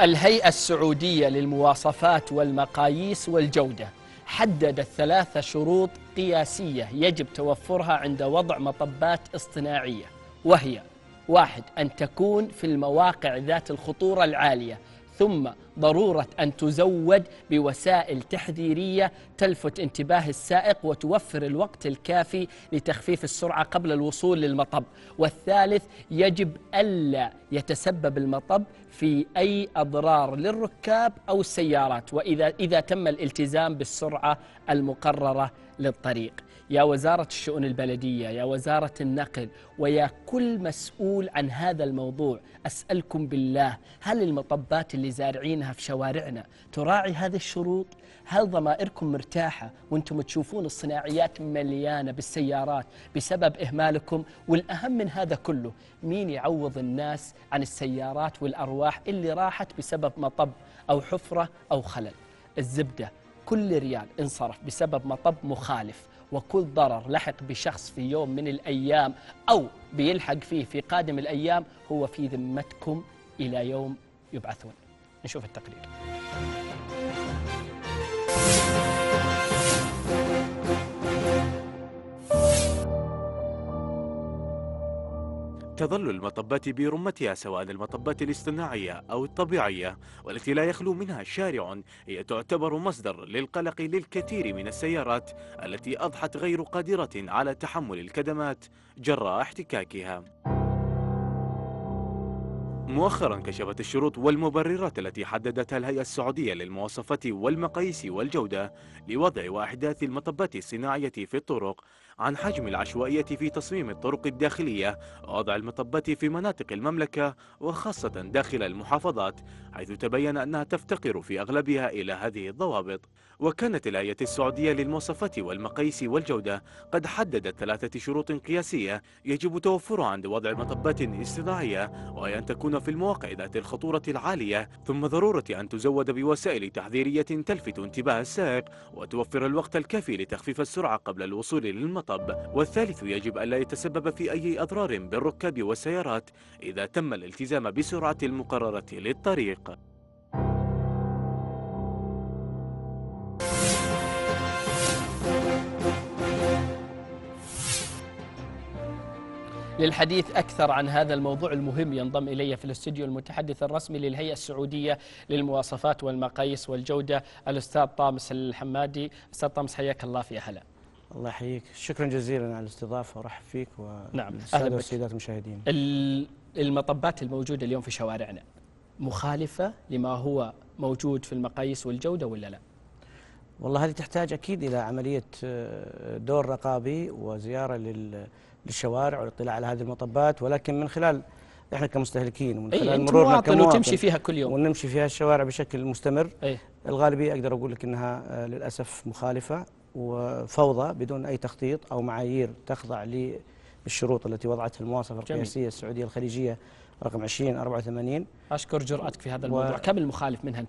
الهيئة السعودية للمواصفات والمقاييس والجودة حددت ثلاث شروط قياسية يجب توفرها عند وضع مطبات اصطناعية وهي واحد أن تكون في المواقع ذات الخطورة العالية ثم ضرورة أن تزود بوسائل تحذيرية تلفت انتباه السائق وتوفر الوقت الكافي لتخفيف السرعة قبل الوصول للمطب. والثالث يجب ألا يتسبب المطب في أي أضرار للركاب أو السيارات وإذا إذا تم الالتزام بالسرعة المقررة للطريق. يا وزارة الشؤون البلدية يا وزارة النقل ويا كل مسؤول عن هذا الموضوع أسألكم بالله هل المطبات اللي زارعينها في شوارعنا تراعي هذه الشروط؟ هل ضمائركم مرتاحة وأنتم تشوفون الصناعيات مليانة بالسيارات بسبب إهمالكم؟ والأهم من هذا كله مين يعوض الناس عن السيارات والأرواح اللي راحت بسبب مطب أو حفرة أو خلل؟ الزبدة كل ريال انصرف بسبب مطب مخالف. وكل ضرر لحق بشخص في يوم من الأيام أو بيلحق فيه في قادم الأيام هو في ذمتكم إلى يوم يبعثون. نشوف التقرير. تظل المطبات برمتها سواء المطبات الاصطناعية أو الطبيعية والتي لا يخلو منها شارع هي تعتبر مصدر للقلق للكثير من السيارات التي أضحت غير قادرة على تحمل الكدمات جراء احتكاكها. مؤخرا كشفت الشروط والمبررات التي حددتها الهيئة السعودية للمواصفات والمقاييس والجودة لوضع وأحداث المطبات الصناعية في الطرق عن حجم العشوائية في تصميم الطرق الداخلية ووضع المطبات في مناطق المملكة وخاصة داخل المحافظات حيث تبين أنها تفتقر في أغلبها إلى هذه الضوابط. وكانت الهيئة السعودية للمواصفات والمقاييس والجودة قد حددت ثلاثة شروط قياسية يجب توفرها عند وضع مطبات اصطناعية وهي أن تكون في المواقع ذات الخطورة العالية ثم ضرورة أن تزود بوسائل تحذيرية تلفت انتباه السائق وتوفر الوقت الكافي لتخفيف السرعة قبل الوصول للمطب والثالث يجب ألا يتسبب في أي أضرار بالركاب والسيارات إذا تم الالتزام بسرعة المقررة للطريق. للحديث أكثر عن هذا الموضوع المهم ينضم إلي في الاستوديو المتحدث الرسمي للهيئة السعودية للمواصفات والمقاييس والجودة الأستاذ طامس الحمادي. أستاذ طامس حياك الله في أهلا. الله يحييك. شكرا جزيلا على الاستضافة ورحب فيك نعم والسادة والسيدات المشاهدين. المطبات الموجودة اليوم في شوارعنا مخالفة لما هو موجود في المقاييس والجودة ولا لا؟ والله هذه تحتاج أكيد إلى عملية دور رقابي وزيارة لل للشوارع والاطلاع على هذه المطبات ولكن من خلال إحنا كمستهلكين ومن خلال مرورنا كمواطن وتمشي فيها كل يوم. ونمشي فيها الشوارع بشكل مستمر. أي. الغالبية أقدر أقول لك إنها آه، للأسف مخالفة. وفوضى بدون أي تخطيط أو معايير تخضع للشروط التي وضعتها المواصفة القياسية السعودية الخليجية رقم 2084 أشكر جرأتك في هذا الموضوع. و... كم المخالف منها؟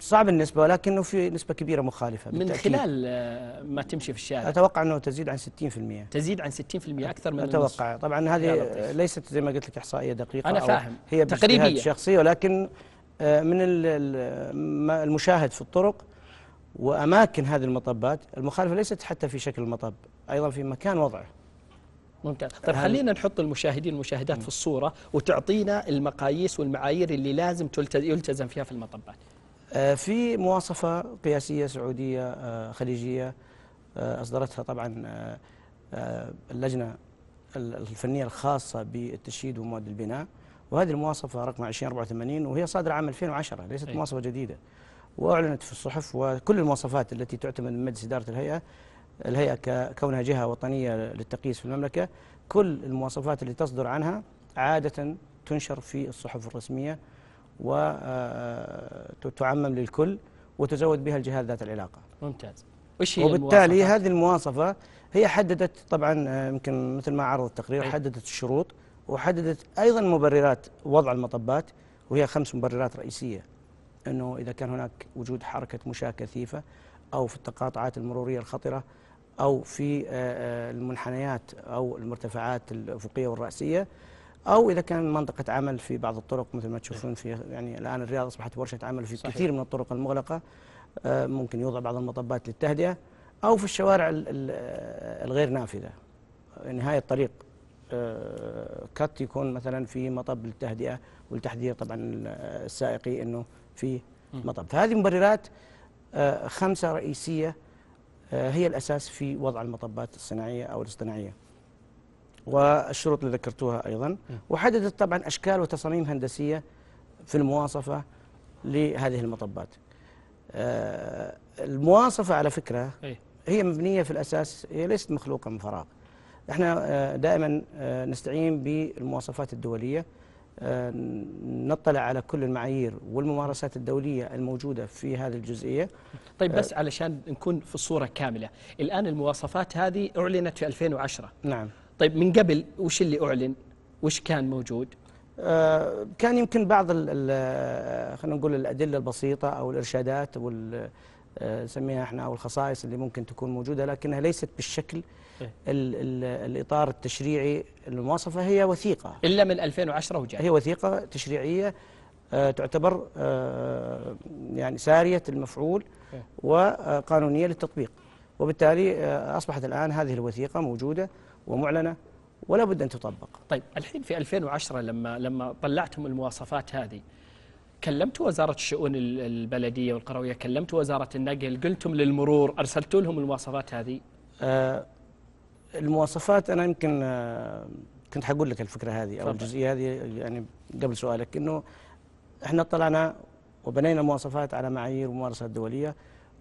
90% صعب النسبة ولكنه في نسبة كبيرة مخالفة من بالتأكيد. خلال آه، ما تمشي في الشارع. أتوقع أنه تزيد عن 60% تزيد عن 60% أكثر من أتوقع. النصف. طبعا هذه ليست زي ما قلت لك إحصائية دقيقة أنا فاهم. هي تقريبية. شخصية ولكن آه، من المشاهد في الطرق وأماكن هذه المطبات المخالفة ليست حتى في شكل المطب أيضا في مكان وضعه. ممتاز. طيب خلينا نحط المشاهدين والمشاهدات في الصورة وتعطينا المقاييس والمعايير اللي لازم يلتزم فيها في المطبات. آه، في مواصفة قياسية سعودية آه، خليجية آه، أصدرتها طبعا اللجنة الفنية الخاصة بالتشييد ومواد البناء. وهذه المواصفة رقم 2084 وهي صادرة عام 2010 ليست أي. مواصفة جديدة. وأعلنت في الصحف وكل المواصفات التي تعتمد من مجلس إدارة الهيئة الهيئة كونها جهة وطنية للتقييس في المملكة كل المواصفات اللي تصدر عنها عادة تنشر في الصحف الرسمية وتعمم للكل وتزود بها الجهات ذات العلاقة. ممتاز. وش هي وبالتالي هذه المواصفة هي حددت طبعا يمكن مثل ما عرض التقرير حددت الشروط وحددت أيضا مبررات وضع المطبات وهي خمس مبررات رئيسية. أنه إذا كان هناك وجود حركة مشاة كثيفة أو في التقاطعات المرورية الخطرة أو في آه، آه، المنحنيات أو المرتفعات الأفقية والرأسية أو إذا كان منطقة عمل في بعض الطرق مثل ما تشوفون في يعني الآن الرياض أصبحت ورشة عمل في صحيح. كثير من الطرق المغلقة آه، ممكن يوضع بعض المطبات للتهدئة أو في الشوارع ال- ال- الغير نافذة نهاية الطريق كت يكون مثلا في مطب للتهدئة والتحذير طبعا السائقي إنه في مطب. فهذه مبررات آه، خمسة رئيسية آه، هي الأساس في وضع المطبات الصناعية أو الاصطناعية. والشروط اللي ذكرتوها أيضا. وحددت طبعا أشكال وتصاميم هندسية في المواصفة لهذه المطبات. آه، المواصفة على فكرة إيه. هي مبنية في الأساس هي ليست مخلوقة من فراغ. إحنا آه، دائما آه، نستعين بالمواصفات الدولية. آه، نطلع على كل المعايير والممارسات الدولية الموجودة في هذه الجزئية. طيب بس علشان نكون في الصورة كاملة الآن المواصفات هذه أعلنت في 2010 نعم. طيب من قبل وش اللي أعلن؟ وش كان موجود؟ كان يمكن بعض خلينا نقول الأدلة البسيطة أو الإرشادات وال نسميها إحنا أو الخصائص اللي ممكن تكون موجودة لكنها ليست بالشكل. ال ال الإطار التشريعي المواصفة هي وثيقة. إلا من 2010 وجاء هي وثيقة تشريعية آه، تعتبر آه، يعني سارية المفعول إيه. وقانونية للتطبيق. وبالتالي آه، أصبحت الآن هذه الوثيقة موجودة ومعلنة ولا بد أن تطبق. طيب الحين في 2010 لما لما طلعتم المواصفات هذه كلمتوا وزارة الشؤون ال- البلدية والقروية كلمتوا وزارة النقل قلتم للمرور أرسلتوا لهم المواصفات هذه؟ آه، المواصفات أنا يمكن آه، كنت حقول لك الفكرة هذه أو. الجزئية هذه يعني قبل سؤالك إنه إحنا طلعنا وبنينا مواصفات على معايير وممارسات دوليه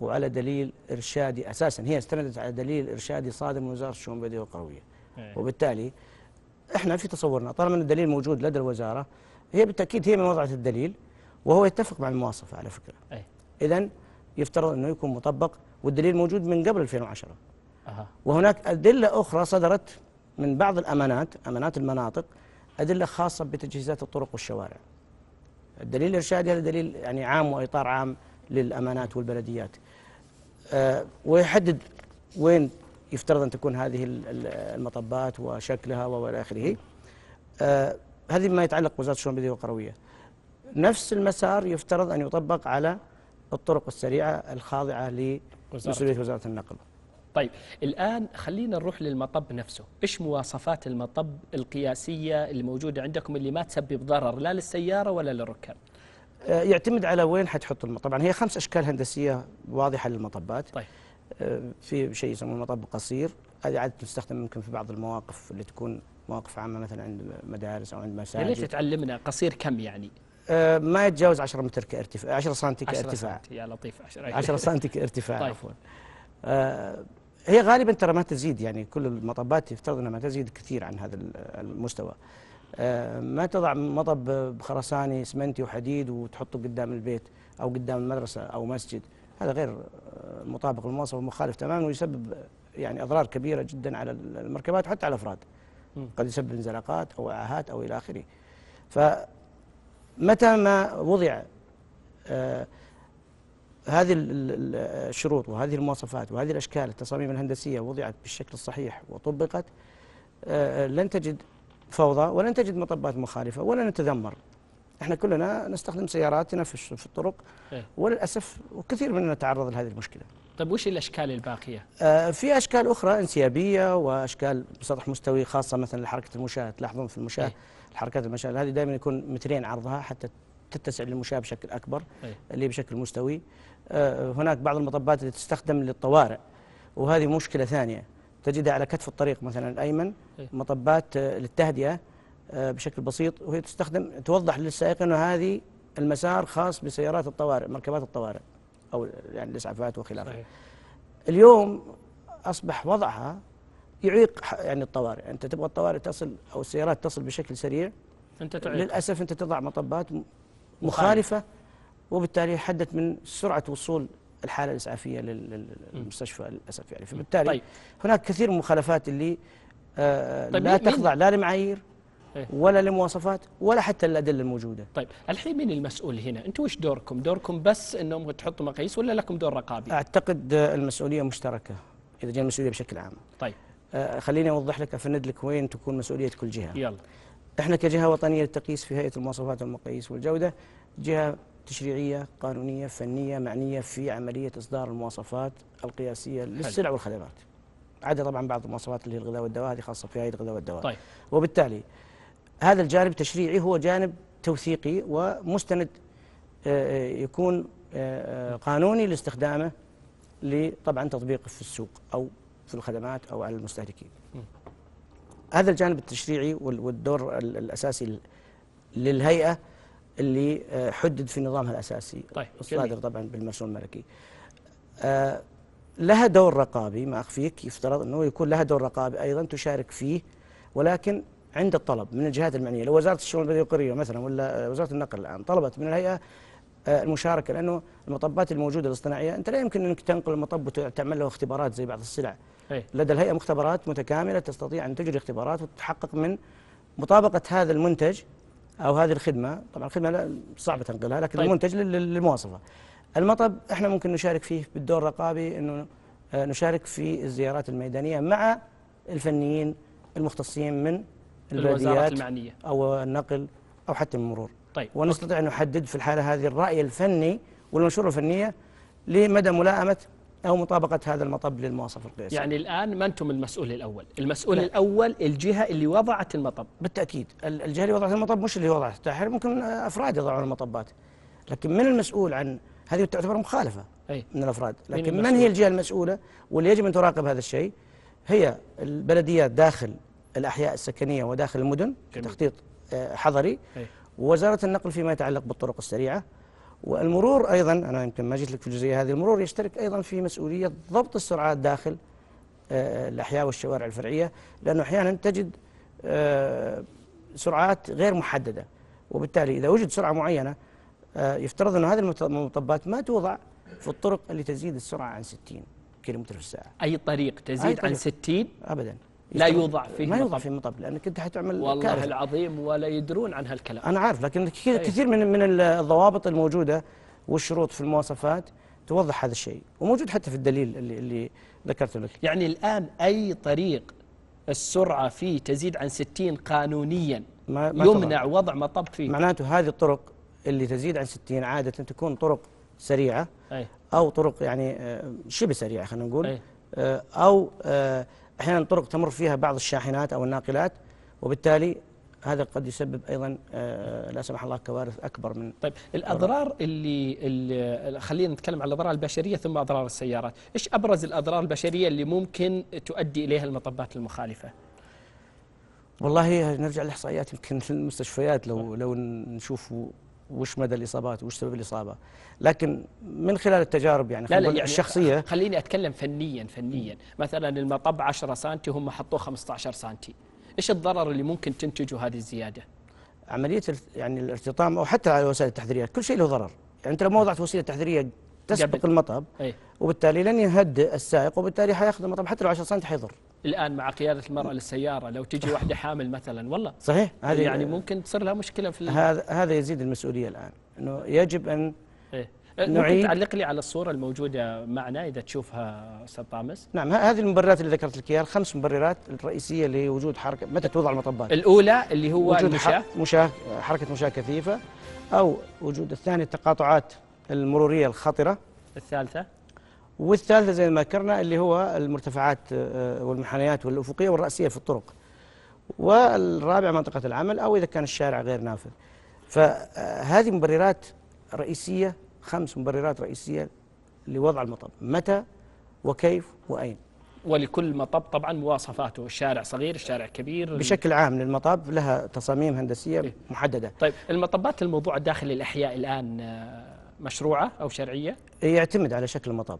وعلى دليل إرشادي أساسا هي استندت على دليل إرشادي صادر من وزارة الشؤون البلديه والقروية إيه. وبالتالي إحنا في تصورنا طالما إن الدليل موجود لدى الوزارة هي بالتأكيد هي من وضعت الدليل وهو يتفق مع المواصفة على فكرة أي. اذا يفترض إنه يكون مطبق والدليل موجود من قبل 2010 أها. وهناك أدلة أخرى صدرت من بعض الأمانات أمانات المناطق أدلة خاصة بتجهيزات الطرق والشوارع. الدليل الإرشادي هذا دليل يعني عام وإطار عام للأمانات والبلديات. آه، ويحدد وين يفترض أن تكون هذه ال- ال- المطبات وشكلها وإلى آخره. آه، هذه ما يتعلق بوزارة الشؤون البلدية والقروية. نفس المسار يفترض أن يطبق على الطرق السريعة الخاضعة لمسؤولية وزارة النقل. طيب الآن خلينا نروح للمطب نفسه. إيش مواصفات المطب القياسية اللي موجودة عندكم اللي ما تسبب ضرر لا للسيارة ولا للركاب؟ آه، يعتمد على وين حتحط المطب. طبعا هي خمس أشكال هندسية واضحة للمطبات. طيب. آه، في شيء يسمونه مطب قصير. هذه عادة تستخدم ممكن في بعض المواقف اللي تكون مواقف عامة مثلا عند مدارس أو عند ليت مساجد. تعلمنا قصير كم يعني؟ آه، ما يتجاوز 10 متر كارتفاع 10 سم 10 كارتفاع سنتي يا لطيف 10 10 سم كارتفاع طيب. عفوا. آه، هي غالبا ترى ما تزيد يعني كل المطبات يفترض إنها ما تزيد كثير عن هذا المستوى. آه، ما تضع مطب بخرساني اسمنتي وحديد وتحطه قدام البيت أو قدام المدرسة أو مسجد هذا غير آه، مطابق للمواصفة ومخالف تماما ويسبب يعني أضرار كبيرة جدا على المركبات وحتى على الأفراد. قد يسبب انزلاقات أو إعاهات أو إلى آخره. فمتى ما وضع آه، هذه ال- ال- الشروط وهذه المواصفات وهذه الأشكال التصاميم الهندسية وضعت بالشكل الصحيح وطبقت آه، لن تجد فوضى ولن تجد مطبات مخالفة ولا نتذمر إحنا كلنا نستخدم سياراتنا في الطرق إيه. وللأسف وكثير مننا تعرض لهذه المشكلة طيب وش الأشكال الباقية آه، في أشكال أخرى انسيابية وأشكال بسطح مستوي خاصة مثلا لحركة المشاة تلاحظون في المشاة إيه. الحركات المشاة هذه دائما يكون مترين عرضها حتى تتسع للمشاة بشكل أكبر إيه. اللي بشكل مستوي آه، هناك بعض المطبات اللي تستخدم للطوارئ وهذه مشكلة ثانية. تجدها على كتف الطريق مثلا الأيمن إيه. مطبات آه، للتهدئة آه، بشكل بسيط وهي تستخدم توضح للسائق إنه هذه المسار خاص بسيارات الطوارئ مركبات الطوارئ أو يعني الإسعافات وخلافه. اليوم أصبح وضعها يعيق يعني الطوارئ. أنت تبغى الطوارئ تصل أو السيارات تصل بشكل سريع أنت تعيق. للأسف أنت تضع مطبات مخالفة وبالتالي حدت من سرعة وصول الحالة الإسعافية لل- لل- للمستشفى للأسف يعني. فبالتالي طيب. هناك كثير من المخالفات اللي آه طيب لا تخضع لا لمعايير إيه. ولا لمواصفات ولا حتى الادله الموجودة. طيب الحين مين المسؤول هنا؟ أنتم وش دوركم؟ دوركم بس أنهم تحطوا مقاييس ولا لكم دور رقابي؟ أعتقد المسؤولية مشتركة إذا جاء المسؤولية بشكل عام. طيب. آه خليني أوضح لك أفند لك وين تكون مسؤولية كل جهة. يلا. إحنا كجهة وطنية للتقييس في هيئة المواصفات والمقاييس والجودة جهة تشريعية قانونية فنية معنية في عملية إصدار المواصفات القياسية للسلع والخدمات. عدا طبعا بعض المواصفات اللي هي الغذاء والدواء هذه خاصة في هيئه الغذاء والدواء. طيب وبالتالي هذا الجانب التشريعي هو جانب توثيقي ومستند آه، آه، يكون آه، قانوني لاستخدامه لطبعا تطبيقه في السوق أو في الخدمات أو على المستهلكين. هذا الجانب التشريعي وال- والدور ال- الأساسي للهيئة اللي آه، حدد في نظامها الأساسي طيب، الصادر. طبعا بالمرسوم الملكي. آه، لها دور رقابي ما أخفيك يفترض إنه يكون لها دور رقابي أيضا تشارك فيه ولكن عند الطلب من الجهات المعنية لو وزارة الشؤون البلديه والقريه مثلا ولا وزارة النقل الآن طلبت من الهيئة آه، المشاركة لأنه المطبات الموجودة الاصطناعية أنت لا يمكن إنك تنقل المطب وتعمل له اختبارات زي بعض السلع إيه. لدى الهيئة مختبرات متكاملة تستطيع أن تجري اختبارات وتتحقق من مطابقة هذا المنتج أو هذه الخدمة. طبعا الخدمة لا صعبة تنقلها لكن طيب. المنتج لل- للمواصفة. المطب إحنا ممكن نشارك فيه بالدور الرقابي إنه آه، نشارك في الزيارات الميدانية مع الفنيين المختصين من الوزارات المعنية. أو النقل أو حتى المرور طيب. ونستطيع أن نحدد في الحالة هذه الرأي الفني والمنشورة الفنية لمدى ملائمة أو مطابقة هذا المطب للمواصفه القياسية. يعني الآن ما أنتم المسؤول الأول؟ المسؤول لا. الأول الجهة اللي وضعت المطب. بالتأكيد. ال- الجهة اللي وضعت المطب مش اللي وضعت التاحير ممكن أفراد يضعون المطبات. لكن من المسؤول عن هذه تعتبر مخالفة أي. من الأفراد. مين لكن من المسؤول؟ هي الجهة المسؤولة واللي يجب أن تراقب هذا الشيء؟ هي البلديات داخل الأحياء السكنية وداخل المدن جميل. تخطيط آه، حضري. أي. ووزارة النقل فيما يتعلق بالطرق السريعة. والمرور أيضا أنا يمكن ما جيت لك في الجزئية هذه المرور يشترك أيضا في مسؤولية ضبط السرعات داخل آه، الأحياء والشوارع الفرعية لأنه أحيانا تجد آه، سرعات غير محددة. وبالتالي إذا وجد سرعة معينة آه، يفترض أنه هذه المط- المطبات ما توضع في الطرق اللي تزيد السرعة عن 60 كيلومتر في الساعة. أي طريق أي تزيد عن طريق. 60 ابدا. لا يوضع فيه ما يوضع. فيه مطب لأنك أنت حتعمل والله كارثة. العظيم ولا يدرون عن هالكلام أنا عارف لكن كثير أي. كثير من من الضوابط الموجودة والشروط في المواصفات توضح هذا الشيء وموجود حتى في الدليل اللي اللي ذكرته لك يعني الآن أي طريق السرعة فيه تزيد عن 60 قانونيا ما ما يمنع وضع مطب فيه معناته هذه الطرق اللي تزيد عن 60 عادة تكون طرق سريعة اي أو طرق يعني آه، شبه سريعة خلينا نقول أي. آه، أو آه، أحيانا طرق تمر فيها بعض الشاحنات أو الناقلات وبالتالي هذا قد يسبب أيضا آه، لا سمح الله كوارث أكبر من طيب الأضرار اللي, اللي خلينا نتكلم عن الأضرار البشرية ثم أضرار السيارات، إيش أبرز الأضرار البشرية اللي ممكن تؤدي إليها المطبات المخالفة؟ والله نرجع للاحصائيات يمكن في المستشفيات لو لو نشوف وش مدى الإصابات وش سبب الإصابة. لكن من خلال التجارب يعني, خلينا نقول الشخصية. خليني أتكلم فنيا فنيا، مثلا المطب 10 سم هم حطوه 15 سم، إيش الضرر اللي ممكن تنتجه هذه الزيادة؟ عملية يعني الارتطام أو حتى على الوسائل التحذيريه كل شيء له ضرر. يعني أنت لو ما وضعت وسيلة تحذيرية تسبق. المطب وبالتالي لن يهدئ السائق وبالتالي حياخذ المطب حتى لو 10 سم حيضر. الآن مع قيادة المرأة للسيارة لو تجي واحدة حامل مثلا والله. صحيح هذه يعني ممكن تصير لها مشكلة في هذا هذا يزيد المسؤولية الآن إنه يجب أن إيه. ممكن نعيد- تعلق لي على الصورة الموجودة معنا إذا تشوفها أستاذ طامس؟ نعم هذه المبررات اللي ذكرت لك إياها الخمس مبررات الرئيسية لوجود حركة متى توضع المطبات؟ الأولى اللي هو وجود المشاة. ح- مشاة حركة مشاة كثيفة أو وجود الثاني التقاطعات المرورية الخطرة. الثالثة؟ والثالثة زي ما ذكرنا اللي هو المرتفعات آه، والمنحنيات والأفقية والرأسية في الطرق. والرابع منطقة العمل أو إذا كان الشارع غير نافذ. فهذه مبررات رئيسية خمس مبررات رئيسية لوضع المطب. متى؟ وكيف؟ وأين؟ ولكل مطب طبعا مواصفاته. الشارع صغير الشارع كبير. بشكل عام للمطاب لها تصاميم هندسية إيه. محددة. طيب المطبات الموضوعة داخل الأحياء الآن آه، مشروعة أو شرعية؟ يعتمد على شكل المطب.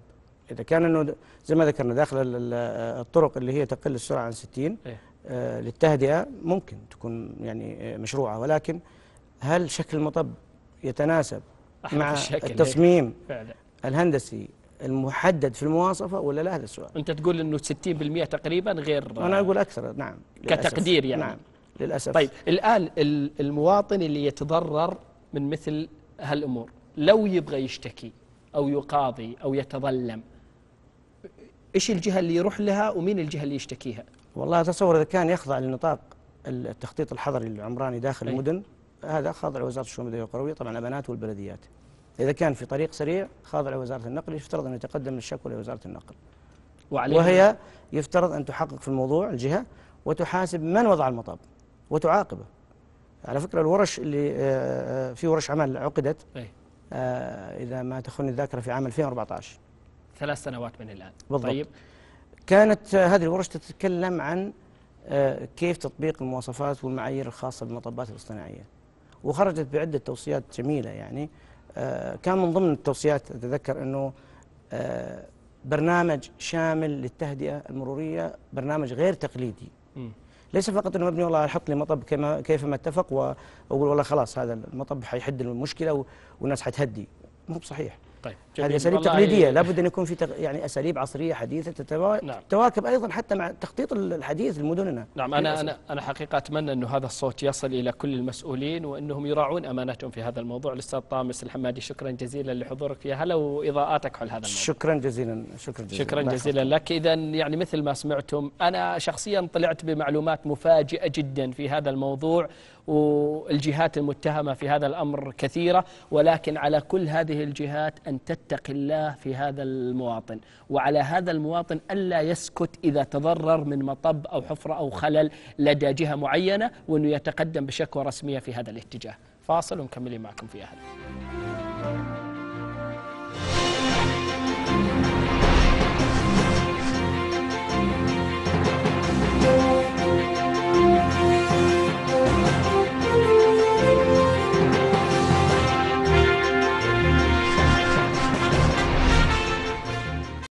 إذا كان إنه زي ما ذكرنا داخل ال- ال- الطرق اللي هي تقل السرعة عن 60 إيه. آه، للتهدئة ممكن تكون يعني آه، مشروعة ولكن هل شكل المطب يتناسب مع إيه. التصميم فعلا الهندسي المحدد في المواصفة ولا لا هذا السؤال أنت تقول أنه 60% تقريبا غير أنا أقول أكثر نعم للأسف. كتقدير يعني. نعم للأسف طيب الآن ال- المواطن اللي يتضرر من مثل هالأمور لو يبغى يشتكي أو يقاضي أو يتظلم إيش الجهة اللي يروح لها ومين الجهة اللي يشتكيها؟ والله اتصور إذا كان يخضع لنطاق التخطيط الحضري العمراني داخل أي. المدن هذا خاضع لوزارة الشؤون المدنية والقرويه طبعا الأبانات والبلديات. إذا كان في طريق سريع خاضع لوزارة النقل يفترض ان يتقدم الشكوى لوزارة النقل. وهي يفترض أن تحقق في الموضوع الجهة وتحاسب من وضع المطب وتعاقبه. على فكرة الورش اللي آه، آه، في ورش عمل عقدت أي. آه، إذا ما تخوني الذاكرة في عام 2014 ثلاث سنوات من الآن. بالضبط. طيب. كانت هذه الورش تتكلم عن آه، كيف تطبيق المواصفات والمعايير الخاصة بالمطبات الاصطناعية. وخرجت بعدة توصيات جميلة يعني. آه، كان من ضمن التوصيات أتذكر إنه آه، برنامج شامل للتهدئة المرورية برنامج غير تقليدي. ليس فقط إنه مبني والله أحط لي مطب كما كيفما اتفق وأقول والله خلاص هذا المطب حيحد المشكلة والناس حتهدي. مو بصحيح. طيب هذه. أساليب تقليدية. لابد أن يكون في تق... يعني أساليب عصرية حديثة تتوا... نعم. تواكب أيضا حتى مع التخطيط الحديث لمدننا نعم أنا أنا أنا حقيقة أتمنى انه هذا الصوت يصل إلى كل المسؤولين وأنهم يراعون امانتهم في هذا الموضوع. الأستاذ طامس الحمادي شكرا جزيلا لحضورك في هلا وإضاءاتك حول هذا الموضوع. شكرا جزيلا شكرا جزيلا. شكرا جزيلا لك. اذا يعني مثل ما سمعتم أنا شخصيا طلعت بمعلومات مفاجئة جدا في هذا الموضوع. والجهات المتهمة في هذا الأمر كثيرة ولكن على كل هذه الجهات أن تتقي الله في هذا المواطن. وعلى هذا المواطن ألا يسكت إذا تضرر من مطب أو حفرة أو خلل لدى جهة معينة وأنه يتقدم بشكوى رسمية في هذا الاتجاه. فاصل ومكملين معكم في أهل.